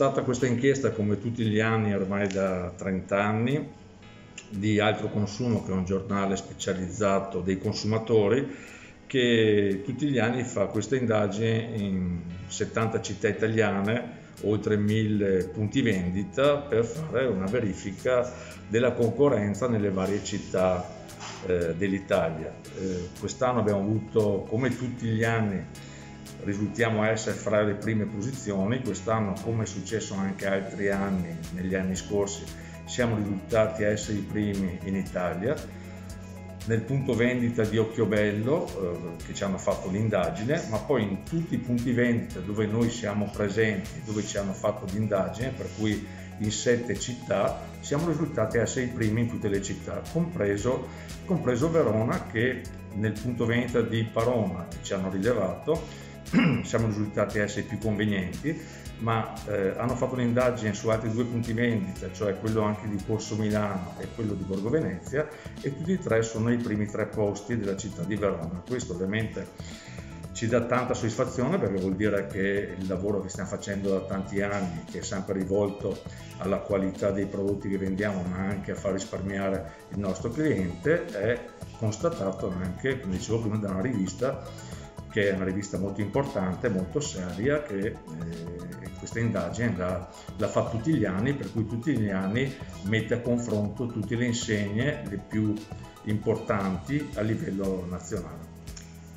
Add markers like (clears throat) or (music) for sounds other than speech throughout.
stata questa inchiesta come tutti gli anni, ormai da 30 anni, di Altro Consumo, che è un giornale specializzato dei consumatori, che tutti gli anni fa questa indagine in 70 città italiane, oltre 1000 punti vendita, per fare una verifica della concorrenza nelle varie città eh, dell'Italia. Eh, quest'anno abbiamo avuto, come tutti gli anni, risultiamo essere fra le prime posizioni, quest'anno come è successo anche altri anni, negli anni scorsi, siamo risultati essere i primi in Italia. Nel punto vendita di Occhiobello eh, che ci hanno fatto l'indagine, ma poi in tutti i punti vendita dove noi siamo presenti, dove ci hanno fatto l'indagine, per cui in sette città, siamo risultati essere i primi in tutte le città, compreso, compreso Verona che nel punto vendita di Paroma ci hanno rilevato (clears throat) siamo risultati essere più convenienti, ma eh, hanno fatto un'indagine su altri due punti vendita, cioè quello anche di Corso Milano e quello di Borgo Venezia, e tutti e tre sono i primi tre posti della città di Verona. Questo ovviamente ci dà tanta soddisfazione perché vuol dire che il lavoro che stiamo facendo da tanti anni, che è sempre rivolto alla qualità dei prodotti che vendiamo, ma anche a far risparmiare il nostro cliente, è constatato anche, come dicevo prima, da una rivista che è una rivista molto importante, molto seria, che eh, questa indagine la, la, fa tutti gli anni, per cui tutti gli anni mette a confronto tutte le insegne, le più importanti a livello nazionale.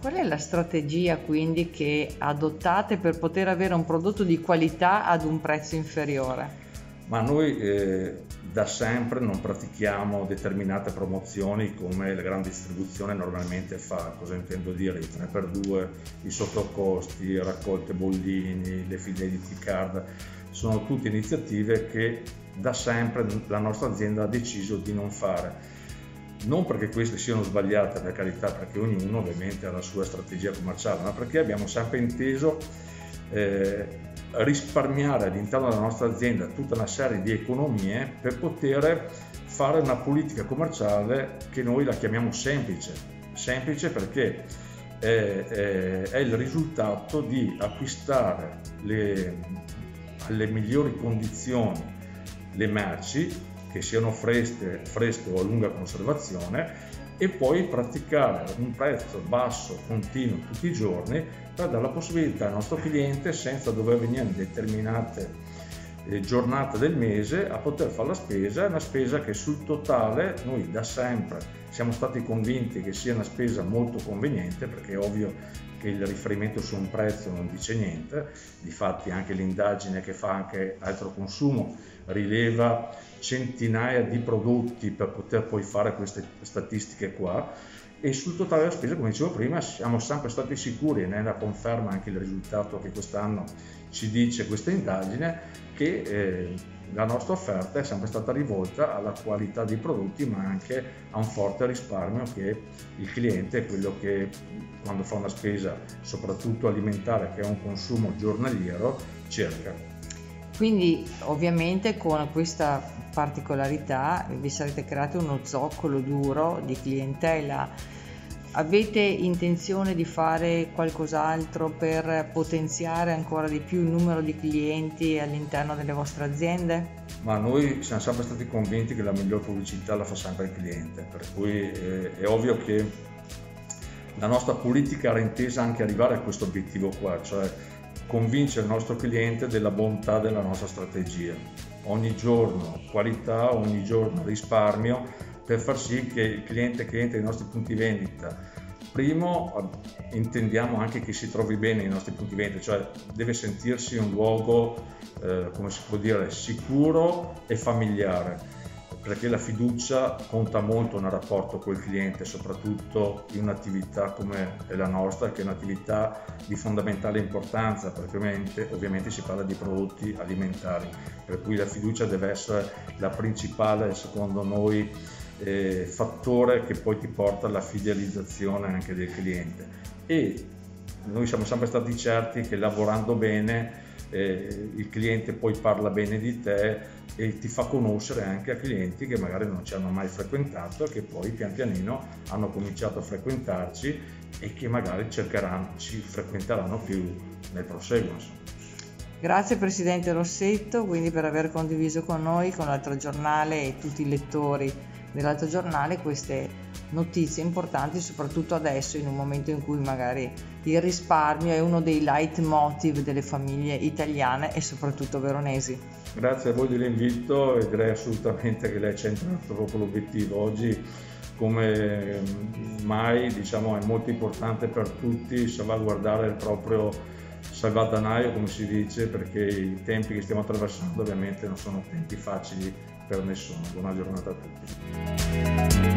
Qual è la strategia quindi che adottate per poter avere un prodotto di qualità ad un prezzo inferiore? Ma noi eh, da sempre non pratichiamo determinate promozioni come la grande distribuzione normalmente fa, cosa intendo dire? Il 3x2, i sottocosti, raccolte bollini, le fidelity card, sono tutte iniziative che da sempre la nostra azienda ha deciso di non fare. Non perché queste siano sbagliate, per carità, perché ognuno ovviamente ha la sua strategia commerciale, ma perché abbiamo sempre inteso eh, risparmiare all'interno della nostra azienda tutta una serie di economie per poter fare una politica commerciale che noi la chiamiamo semplice. Semplice perché è, è, è il risultato di acquistare le, alle migliori condizioni le merci che siano fresche, fresche o a lunga conservazione e poi praticare un prezzo basso continuo tutti i giorni per dare la possibilità al nostro cliente senza dover venire in determinate eh, giornate del mese a poter fare la spesa, una spesa che sul totale noi da sempre siamo stati convinti che sia una spesa molto conveniente perché è ovvio che il riferimento su un prezzo non dice niente, difatti anche l'indagine che fa anche altro consumo rileva centinaia di prodotti per poter poi fare queste statistiche qua. E sul totale della spesa, come dicevo prima, siamo sempre stati sicuri, e ne la conferma anche il risultato che quest'anno ci dice questa indagine, che eh, la nostra offerta è sempre stata rivolta alla qualità dei prodotti ma anche a un forte risparmio che il cliente è quello che quando fa una spesa soprattutto alimentare che è un consumo giornaliero cerca. Quindi ovviamente con questa particolarità vi sarete creati uno zoccolo duro di clientela Avete intenzione di fare qualcos'altro per potenziare ancora di più il numero di clienti all'interno delle vostre aziende? Ma noi siamo sempre stati convinti che la miglior pubblicità la fa sempre il cliente, per cui è, è ovvio che la nostra politica era intesa anche arrivare a questo obiettivo qua, cioè convincere il nostro cliente della bontà della nostra strategia. Ogni giorno qualità, ogni giorno risparmio per far sì che il cliente che entra nei nostri punti vendita primo intendiamo anche che si trovi bene nei nostri punti vendita, cioè deve sentirsi un luogo, eh, come si può dire, sicuro e familiare, perché la fiducia conta molto nel rapporto col cliente, soprattutto in un'attività come la nostra, che è un'attività di fondamentale importanza, perché ovviamente, ovviamente si parla di prodotti alimentari, per cui la fiducia deve essere la principale, secondo noi, eh, fattore che poi ti porta alla fidelizzazione anche del cliente. E noi siamo sempre stati certi che lavorando bene eh, il cliente poi parla bene di te e ti fa conoscere anche a clienti che magari non ci hanno mai frequentato e che poi pian pianino hanno cominciato a frequentarci e che magari cercheranno, ci frequenteranno più nel proseguo. Grazie Presidente Rossetto quindi per aver condiviso con noi, con l'altro giornale e tutti i lettori dell'altro giornale queste notizie importanti, soprattutto adesso in un momento in cui magari il risparmio è uno dei leitmotiv delle famiglie italiane e soprattutto veronesi. Grazie a voi dell'invito e direi assolutamente che lei ha centrato proprio l'obiettivo. Oggi come mai diciamo, è molto importante per tutti salvaguardare il proprio salvadanaio, come si dice, perché i tempi che stiamo attraversando ovviamente non sono tempi facili per nessuno. Buona giornata a tutti.